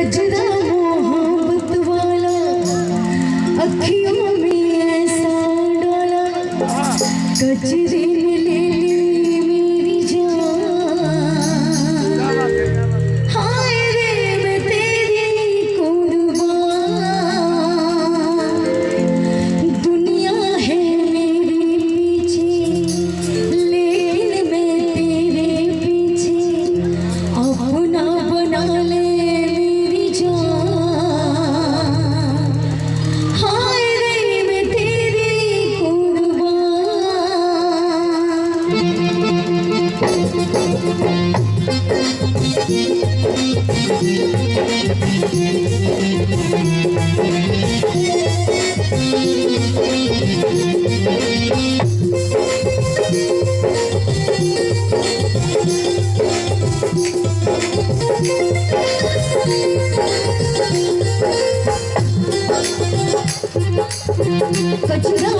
Good to the But you know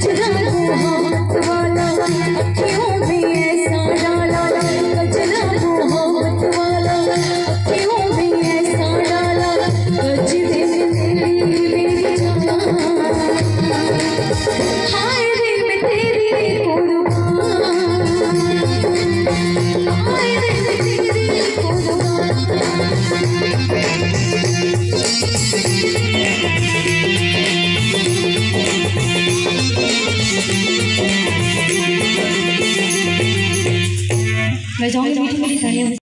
就这么足够 feijão de.